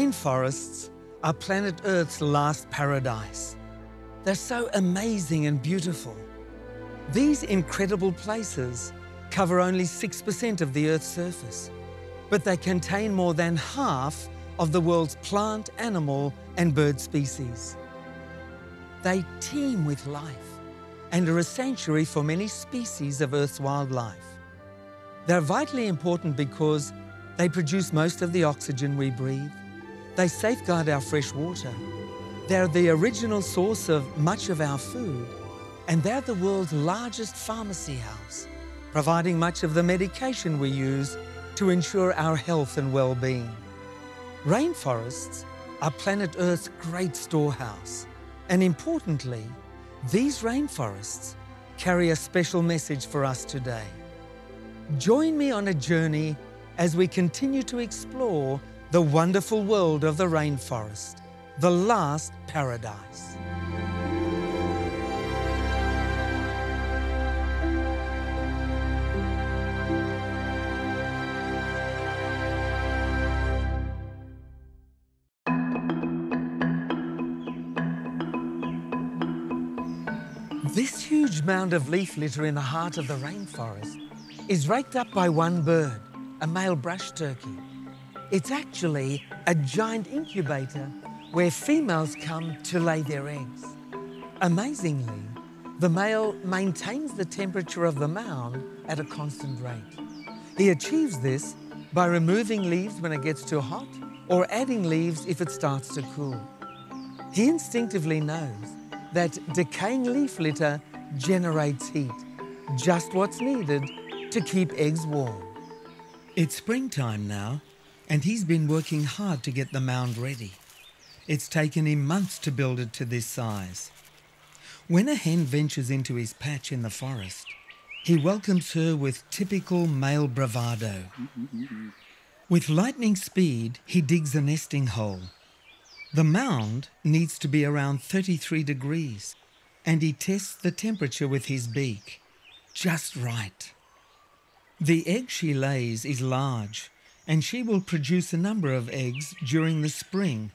Rainforests are planet Earth's last paradise. They're so amazing and beautiful. These incredible places cover only 6% of the Earth's surface, but they contain more than half of the world's plant, animal, and bird species. They teem with life and are a sanctuary for many species of Earth's wildlife. They're vitally important because they produce most of the oxygen we breathe, they safeguard our fresh water, they're the original source of much of our food, and they're the world's largest pharmacy house, providing much of the medication we use to ensure our health and well-being. Rainforests are planet Earth's great storehouse, and importantly, these rainforests carry a special message for us today. Join me on a journey as we continue to explore the wonderful world of the rainforest, the last paradise. This huge mound of leaf litter in the heart of the rainforest is raked up by one bird, a male brush turkey. It's actually a giant incubator where females come to lay their eggs. Amazingly, the male maintains the temperature of the mound at a constant rate. He achieves this by removing leaves when it gets too hot or adding leaves if it starts to cool. He instinctively knows that decaying leaf litter generates heat, just what's needed to keep eggs warm. It's springtime now, and he's been working hard to get the mound ready. It's taken him months to build it to this size. When a hen ventures into his patch in the forest, he welcomes her with typical male bravado. With lightning speed, he digs a nesting hole. The mound needs to be around 33 degrees, and he tests the temperature with his beak. Just right. The egg she lays is large, and she will produce a number of eggs during the spring.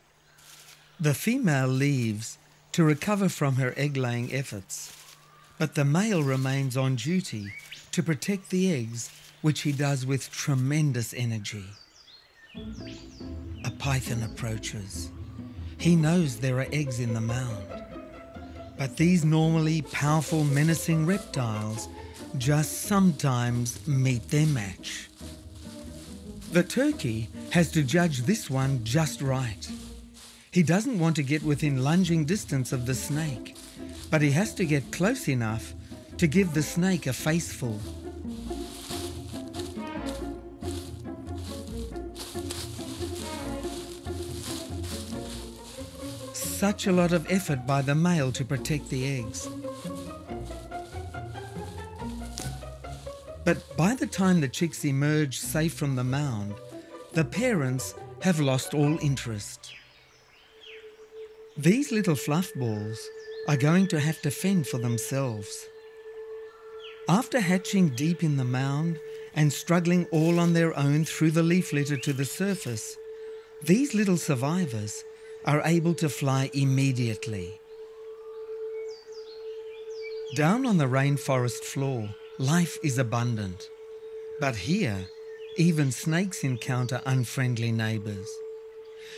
The female leaves to recover from her egg laying efforts, but the male remains on duty to protect the eggs, which he does with tremendous energy. A python approaches. He knows there are eggs in the mound. But these normally powerful, menacing reptiles just sometimes meet their match. The turkey has to judge this one just right. He doesn't want to get within lunging distance of the snake, but he has to get close enough to give the snake a faceful. Such a lot of effort by the male to protect the eggs. But by the time the chicks emerge safe from the mound, the parents have lost all interest. These little fluff balls are going to have to fend for themselves. After hatching deep in the mound and struggling all on their own through the leaf litter to the surface, these little survivors are able to fly immediately. Down on the rainforest floor, life is abundant. But here, even snakes encounter unfriendly neighbours.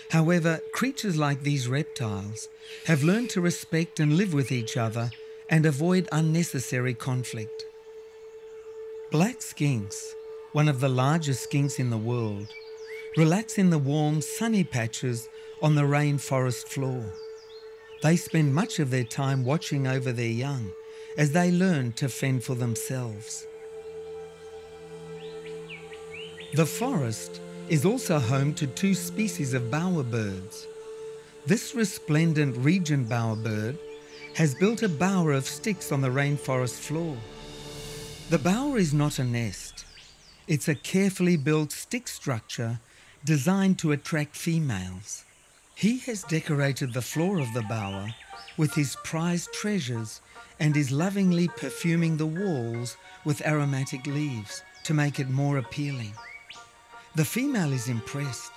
However, creatures like these reptiles have learned to respect and live with each other and avoid unnecessary conflict. Black skinks, one of the largest skinks in the world, relax in the warm, sunny patches on the rainforest floor. They spend much of their time watching over their young as they learn to fend for themselves. The forest is also home to two species of bowerbirds. This resplendent regent bowerbird has built a bower of sticks on the rainforest floor. The bower is not a nest. It's a carefully built stick structure designed to attract females. He has decorated the floor of the bower with his prized treasures and is lovingly perfuming the walls with aromatic leaves to make it more appealing. The female is impressed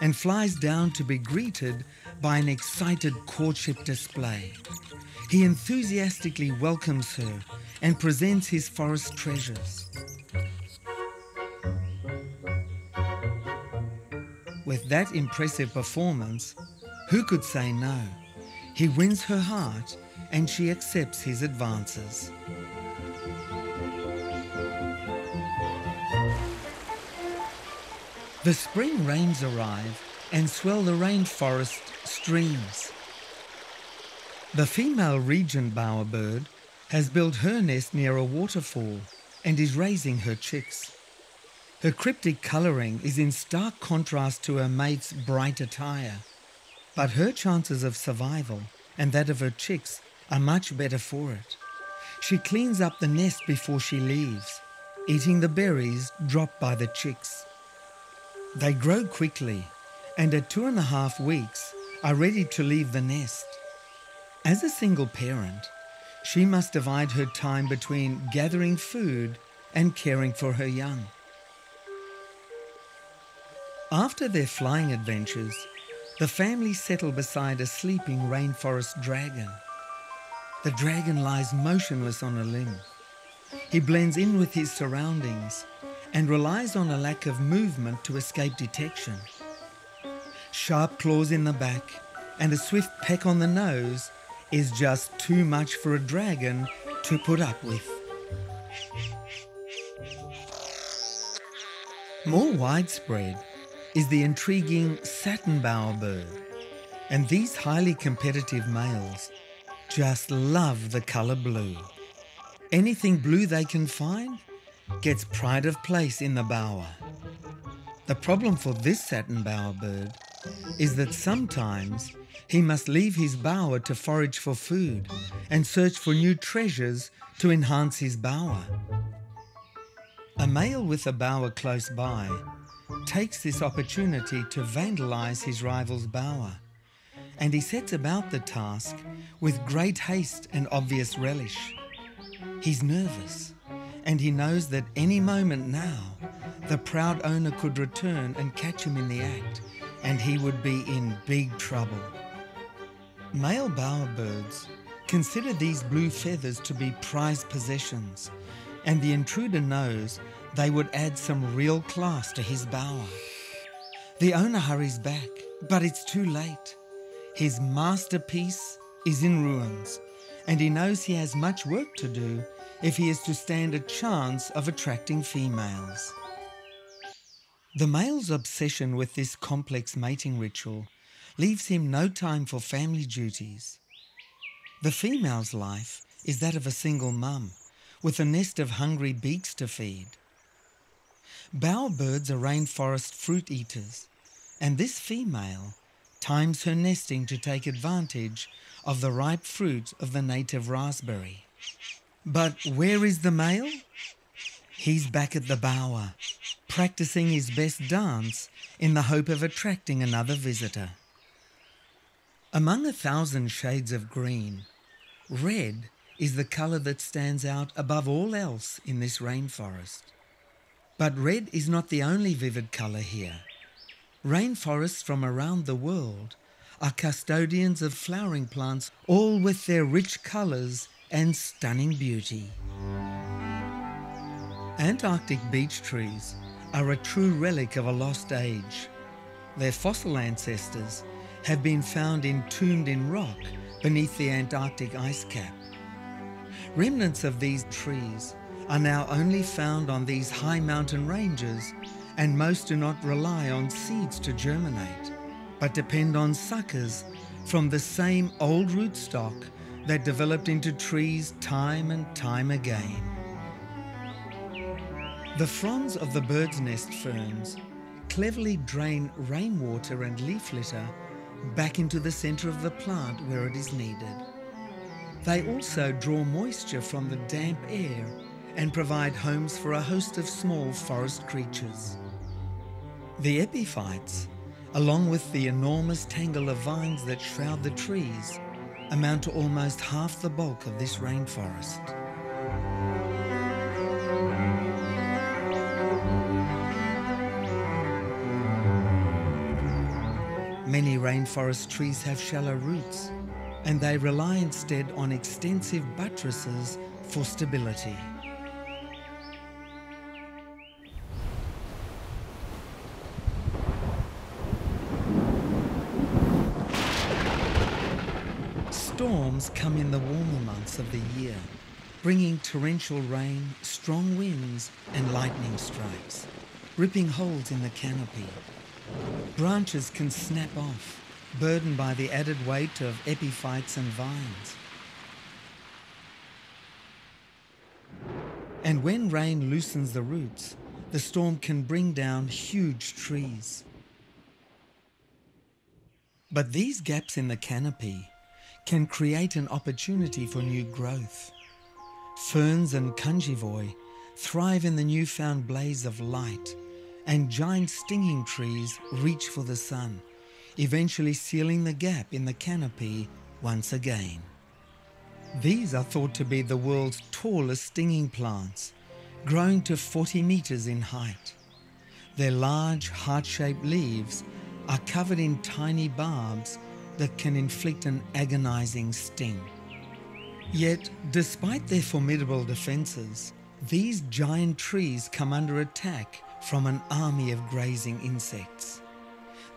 and flies down to be greeted by an excited courtship display. He enthusiastically welcomes her and presents his forest treasures. With that impressive performance, who could say no? He wins her heart and she accepts his advances. The spring rains arrive and swell the rainforest streams. The female regent bowerbird has built her nest near a waterfall and is raising her chicks. Her cryptic colouring is in stark contrast to her mate's bright attire, but her chances of survival and that of her chicks are much better for it. She cleans up the nest before she leaves, eating the berries dropped by the chicks. They grow quickly and at two and a half weeks are ready to leave the nest. As a single parent, she must divide her time between gathering food and caring for her young. After their flying adventures, the family settle beside a sleeping rainforest dragon. The dragon lies motionless on a limb. He blends in with his surroundings and relies on a lack of movement to escape detection. Sharp claws in the back and a swift peck on the nose is just too much for a dragon to put up with. More widespread is the intriguing satin bowerbird, and these highly competitive males just love the colour blue. Anything blue they can find gets pride of place in the bower. The problem for this satin bowerbird is that sometimes he must leave his bower to forage for food and search for new treasures to enhance his bower. A male with a bower close by takes this opportunity to vandalize his rival's bower, and he sets about the task with great haste and obvious relish. He's nervous and he knows that any moment now the proud owner could return and catch him in the act, and he would be in big trouble. Male bowerbirds consider these blue feathers to be prized possessions, and the intruder knows they would add some real class to his bower. The owner hurries back, but it's too late. His masterpiece is in ruins, and he knows he has much work to do if he is to stand a chance of attracting females. The male's obsession with this complex mating ritual leaves him no time for family duties. The female's life is that of a single mum, with a nest of hungry beaks to feed. Bowerbirds are rainforest fruit eaters, and this female times her nesting to take advantage of the ripe fruit of the native raspberry. But where is the male? He's back at the bower, practicing his best dance in the hope of attracting another visitor. Among a thousand shades of green, red is the colour that stands out above all else in this rainforest. But red is not the only vivid colour here. Rainforests from around the world are custodians of flowering plants, all with their rich colours and stunning beauty. Antarctic beech trees are a true relic of a lost age. Their fossil ancestors have been found entombed in rock beneath the Antarctic ice cap. Remnants of these trees are now only found on these high mountain ranges and most do not rely on seeds to germinate, but depend on suckers from the same old rootstock that developed into trees time and time again. The fronds of the bird's nest ferns cleverly drain rainwater and leaf litter back into the center of the plant where it is needed. They also draw moisture from the damp air and provide homes for a host of small forest creatures. The epiphytes, along with the enormous tangle of vines that shroud the trees, amount to almost half the bulk of this rainforest. many rainforest trees have shallow roots, and they rely instead on extensive buttresses for stability. Storms come in the warmer months of the year, bringing torrential rain, strong winds, and lightning strikes, ripping holes in the canopy. Branches can snap off, burdened by the added weight of epiphytes and vines. And when rain loosens the roots, the storm can bring down huge trees. But these gaps in the canopy can create an opportunity for new growth. Ferns and cunjevoi thrive in the newfound blaze of light, and giant stinging trees reach for the sun, eventually sealing the gap in the canopy once again. These are thought to be the world's tallest stinging plants, growing to 40 meters in height. Their large, heart-shaped leaves are covered in tiny barbs that can inflict an agonizing sting. Yet, despite their formidable defenses, these giant trees come under attack from an army of grazing insects.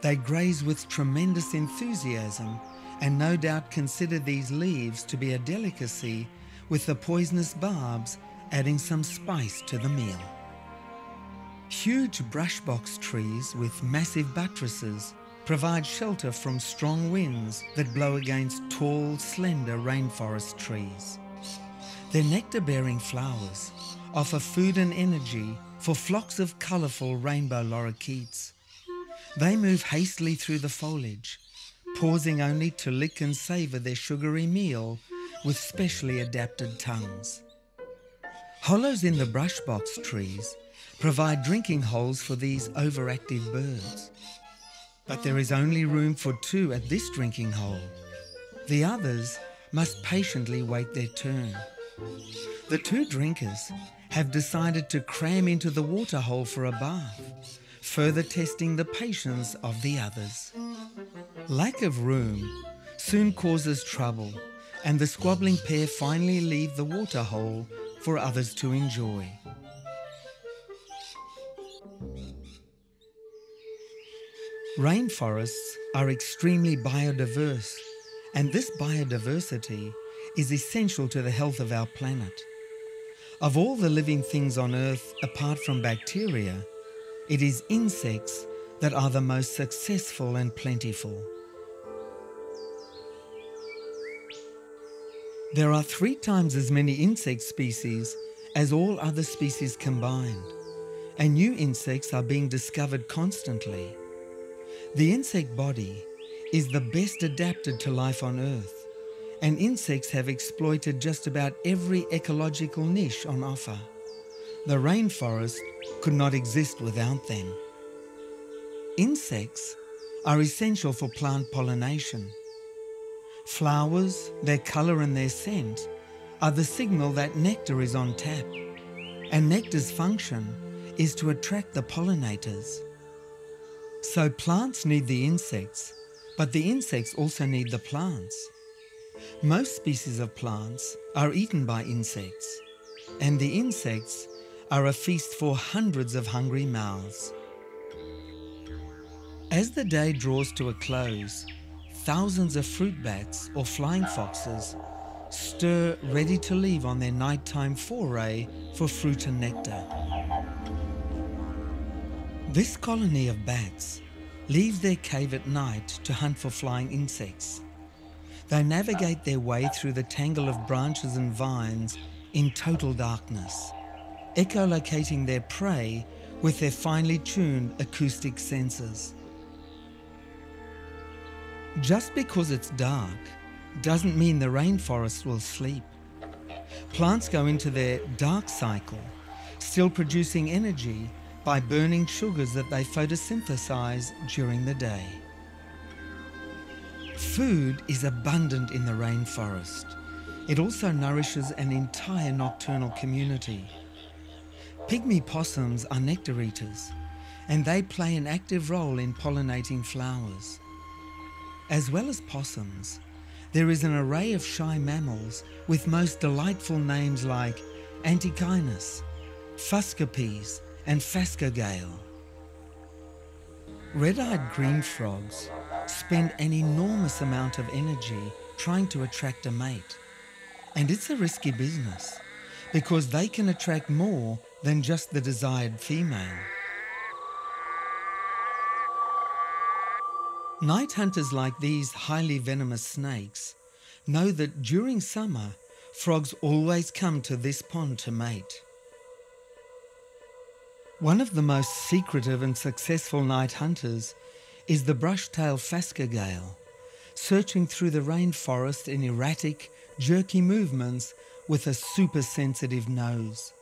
They graze with tremendous enthusiasm and no doubt consider these leaves to be a delicacy with the poisonous barbs adding some spice to the meal. Huge brushbox trees with massive buttresses provide shelter from strong winds that blow against tall, slender rainforest trees. Their nectar-bearing flowers offer food and energy for flocks of colourful rainbow lorikeets. They move hastily through the foliage, pausing only to lick and savour their sugary meal with specially adapted tongues. Hollows in the brushbox trees provide drinking holes for these overactive birds. But there is only room for two at this drinking hole. The others must patiently wait their turn. The two drinkers have decided to cram into the water hole for a bath, further testing the patience of the others. Lack of room soon causes trouble, and the squabbling pair finally leave the water hole for others to enjoy. Rainforests are extremely biodiverse, and this biodiversity is essential to the health of our planet. Of all the living things on Earth apart from bacteria, it is insects that are the most successful and plentiful. There are three times as many insect species as all other species combined, and new insects are being discovered constantly. The insect body is the best adapted to life on Earth, and insects have exploited just about every ecological niche on offer. The rainforest could not exist without them. Insects are essential for plant pollination. Flowers, their colour and their scent are the signal that nectar is on tap, and nectar's function is to attract the pollinators. So plants need the insects, but the insects also need the plants. Most species of plants are eaten by insects, and the insects are a feast for hundreds of hungry mouths. As the day draws to a close, thousands of fruit bats or flying foxes stir ready to leave on their nighttime foray for fruit and nectar. This colony of bats leaves their cave at night to hunt for flying insects. They navigate their way through the tangle of branches and vines in total darkness, echolocating their prey with their finely tuned acoustic sensors. Just because it's dark doesn't mean the rainforest will sleep. Plants go into their dark cycle, still producing energy by burning sugars that they photosynthesize during the day. Food is abundant in the rainforest. It also nourishes an entire nocturnal community. Pygmy possums are nectar eaters, and they play an active role in pollinating flowers. As well as possums, there is an array of shy mammals with most delightful names like Antechinus, Fuscopes, and Phascogale. Red-eyed green frogs spend an enormous amount of energy trying to attract a mate. And it's a risky business because they can attract more than just the desired female. Night hunters like these highly venomous snakes know that during summer, frogs always come to this pond to mate. One of the most secretive and successful night hunters is the brush-tailed phascogale, searching through the rainforest in erratic, jerky movements with a super sensitive nose.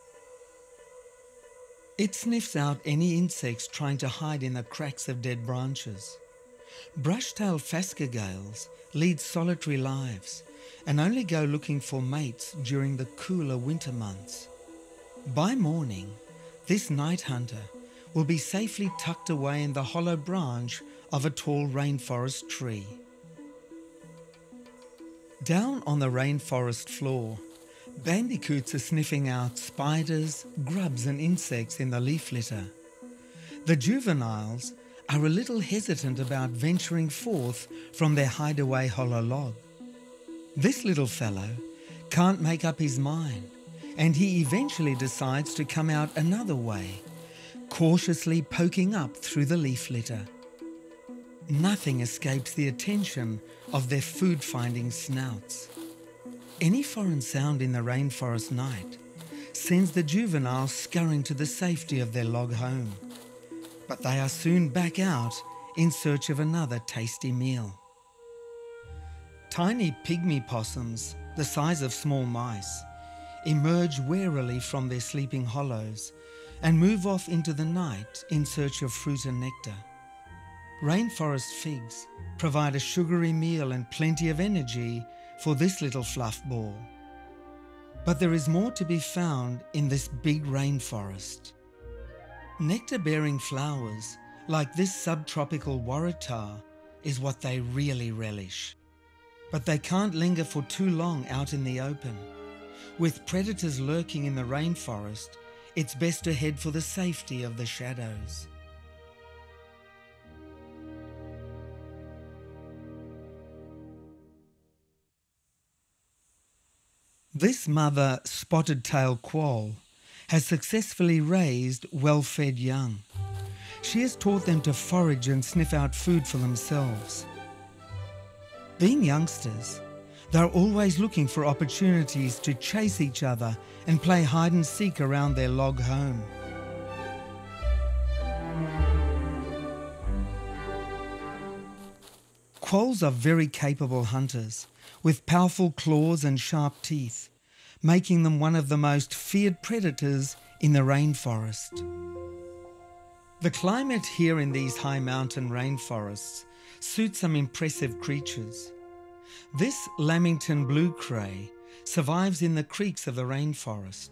It sniffs out any insects trying to hide in the cracks of dead branches. Brush-tailed phascogales lead solitary lives and only go looking for mates during the cooler winter months. By morning, this night hunter will be safely tucked away in the hollow branch of a tall rainforest tree. Down on the rainforest floor, bandicoots are sniffing out spiders, grubs and insects in the leaf litter. The juveniles are a little hesitant about venturing forth from their hideaway hollow log. This little fellow can't make up his mind and he eventually decides to come out another way, cautiously poking up through the leaf litter. Nothing escapes the attention of their food-finding snouts. Any foreign sound in the rainforest night sends the juveniles scurrying to the safety of their log home. But they are soon back out in search of another tasty meal. Tiny pygmy possums, the size of small mice, emerge warily from their sleeping hollows and move off into the night in search of fruit and nectar. Rainforest figs provide a sugary meal and plenty of energy for this little fluff ball. But there is more to be found in this big rainforest. Nectar-bearing flowers, like this subtropical waratah, is what they really relish. But they can't linger for too long out in the open. With predators lurking in the rainforest, it's best to head for the safety of the shadows. This mother spotted tail quoll has successfully raised well-fed young. She has taught them to forage and sniff out food for themselves. Being youngsters, they're always looking for opportunities to chase each other and play hide and seek around their log home. Quolls are very capable hunters, with powerful claws and sharp teeth, making them one of the most feared predators in the rainforest. The climate here in these high mountain rainforests suits some impressive creatures. This Lamington blue cray survives in the creeks of the rainforest.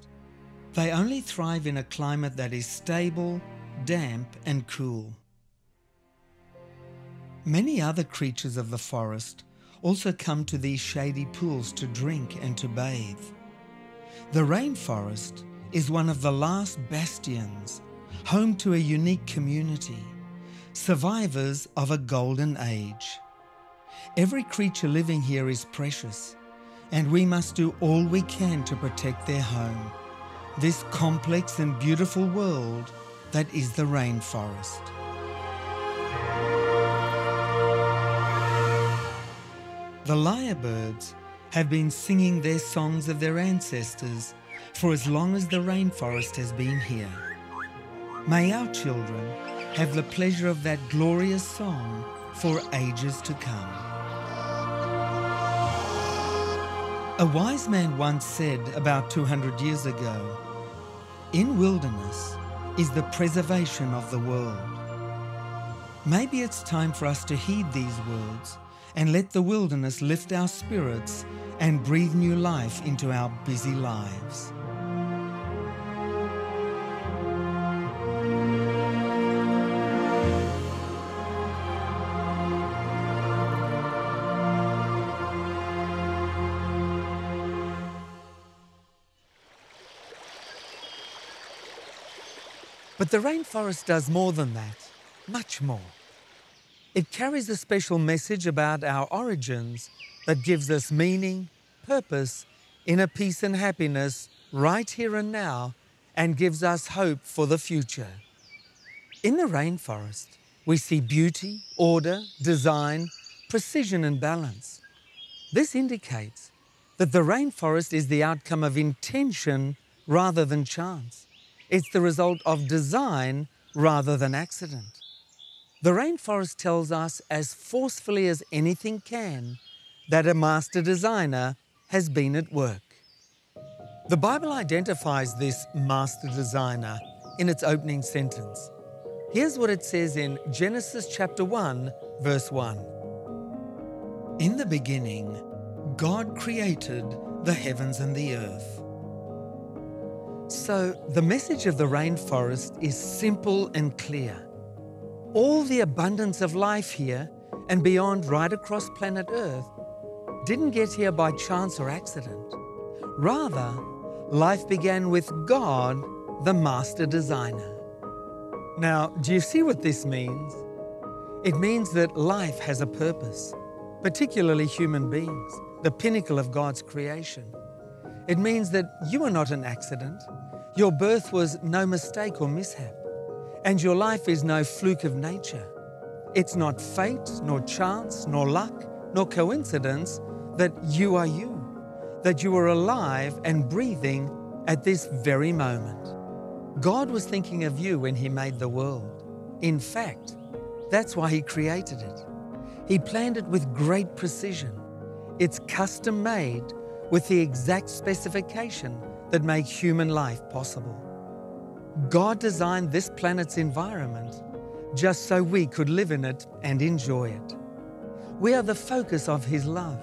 They only thrive in a climate that is stable, damp and cool. Many other creatures of the forest also come to these shady pools to drink and to bathe. The rainforest is one of the last bastions, home to a unique community, survivors of a golden age. Every creature living here is precious, and we must do all we can to protect their home, this complex and beautiful world that is the rainforest. The lyrebirds have been singing their songs of their ancestors for as long as the rainforest has been here. May our children have the pleasure of that glorious song for ages to come. A wise man once said about 200 years ago, in wilderness is the preservation of the world. Maybe it's time for us to heed these words and let the wilderness lift our spirits and breathe new life into our busy lives. But the rainforest does more than that, much more. It carries a special message about our origins that gives us meaning, purpose, inner peace and happiness right here and now, and gives us hope for the future. In the rainforest, we see beauty, order, design, precision, and balance. This indicates that the rainforest is the outcome of intention rather than chance. It's the result of design rather than accident. The rainforest tells us as forcefully as anything can that a master designer has been at work. The Bible identifies this master designer in its opening sentence. Here's what it says in Genesis chapter 1, verse 1. In the beginning, God created the heavens and the earth. So, the message of the rainforest is simple and clear. All the abundance of life here and beyond, right across planet Earth, didn't get here by chance or accident. Rather, life began with God, the master designer. Now, do you see what this means? It means that life has a purpose, particularly human beings, the pinnacle of God's creation. It means that you are not an accident. Your birth was no mistake or mishap, and your life is no fluke of nature. It's not fate, nor chance, nor luck, nor coincidence that you are you, that you are alive and breathing at this very moment. God was thinking of you when He made the world. In fact, that's why He created it. He planned it with great precision. It's custom made with the exact specification that make human life possible. God designed this planet's environment just so we could live in it and enjoy it. We are the focus of His love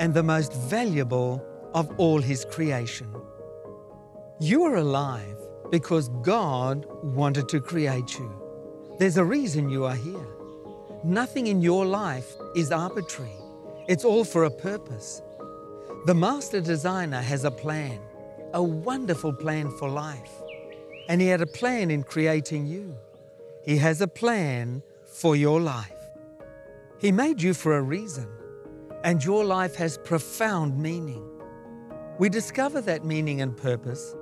and the most valuable of all His creation. You are alive because God wanted to create you. There's a reason you are here. Nothing in your life is arbitrary, it's all for a purpose. The master designer has a plan, a wonderful plan for life. And he had a plan in creating you. He has a plan for your life. He made you for a reason, and your life has profound meaning. We discover that meaning and purpose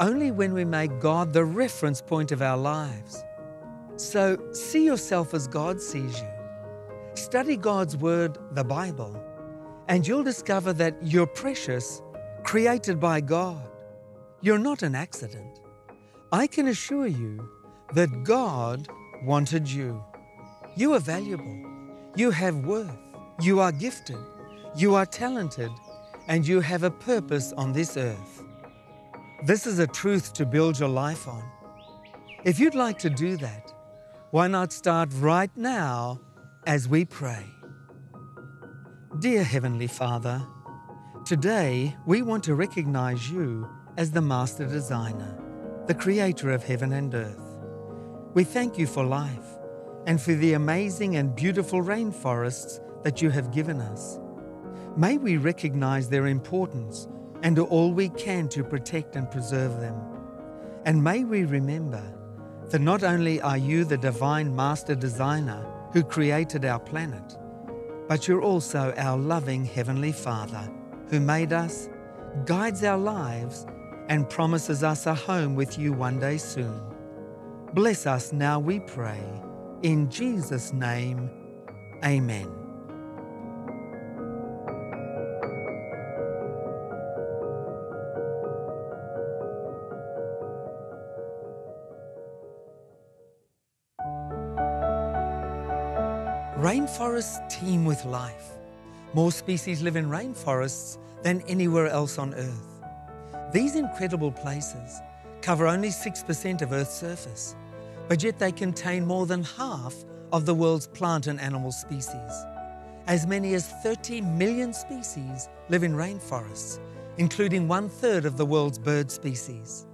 only when we make God the reference point of our lives. So see yourself as God sees you. Study God's Word, the Bible, and you'll discover that you're precious, created by God. You're not an accident. I can assure you that God wanted you. You are valuable. You have worth. You are gifted. You are talented. And you have a purpose on this earth. This is a truth to build your life on. If you'd like to do that, why not start right now as we pray? Dear Heavenly Father, today we want to recognize you as the Master Designer, the Creator of heaven and earth. We thank you for life and for the amazing and beautiful rainforests that you have given us. May we recognize their importance and do all we can to protect and preserve them. And may we remember that not only are you the divine master designer who created our planet, but you're also our loving Heavenly Father who made us, guides our lives, and promises us a home with you one day soon. Bless us now, we pray. In Jesus' name, Amen. Rainforests teem with life. More species live in rainforests than anywhere else on Earth. These incredible places cover only 6% of Earth's surface, but yet they contain more than half of the world's plant and animal species. As many as 30 million species live in rainforests, including one third of the world's bird species.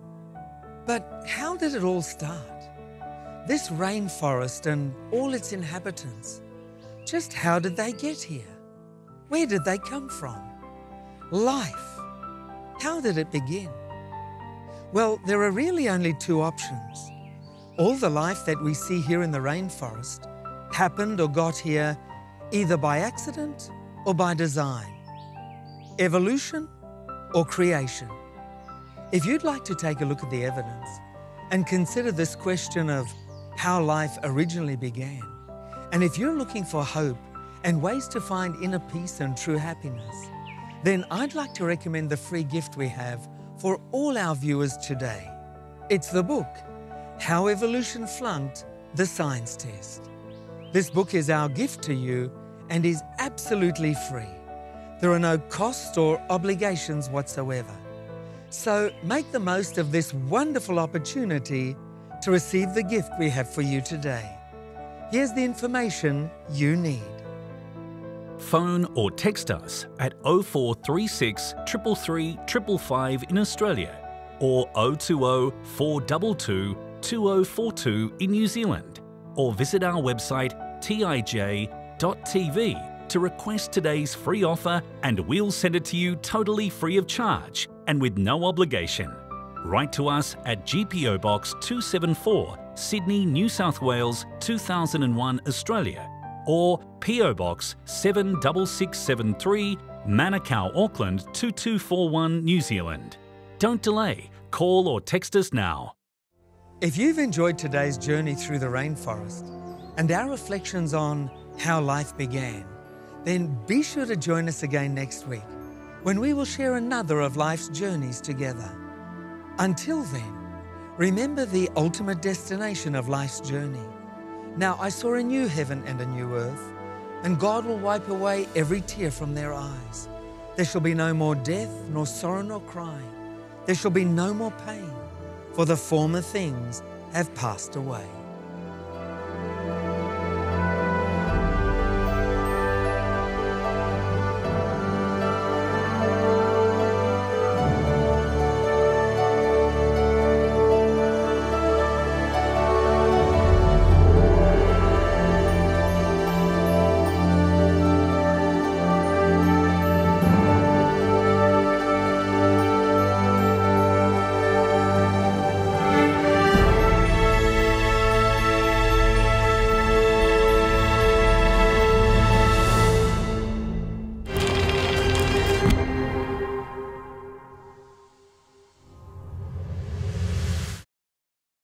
But how did it all start? This rainforest and all its inhabitants just how did they get here? Where did they come from? Life. How did it begin? Well, there are really only two options. All the life that we see here in the rainforest happened or got here either by accident or by design, evolution or creation. If you'd like to take a look at the evidence and consider this question of how life originally began, and if you're looking for hope and ways to find inner peace and true happiness, then I'd like to recommend the free gift we have for all our viewers today. It's the book, How Evolution Flunked the Science Test. This book is our gift to you and is absolutely free. There are no costs or obligations whatsoever. So make the most of this wonderful opportunity to receive the gift we have for you today. Here's the information you need. Phone or text us at 0436 333 555 in Australia or 020 422 2042 in New Zealand or visit our website tij.tv to request today's free offer and we'll send it to you totally free of charge and with no obligation. Write to us at GPO Box 274, Sydney, New South Wales 2001, Australia, or PO Box 76673, Manukau, Auckland 2241, New Zealand. Don't delay, call or text us now. If you've enjoyed today's journey through the rainforest and our reflections on how life began, then be sure to join us again next week when we will share another of life's journeys together. Until then, remember the ultimate destination of life's journey. Now I saw a new heaven and a new earth, and God will wipe away every tear from their eyes. There shall be no more death, nor sorrow, nor crying. There shall be no more pain, for the former things have passed away.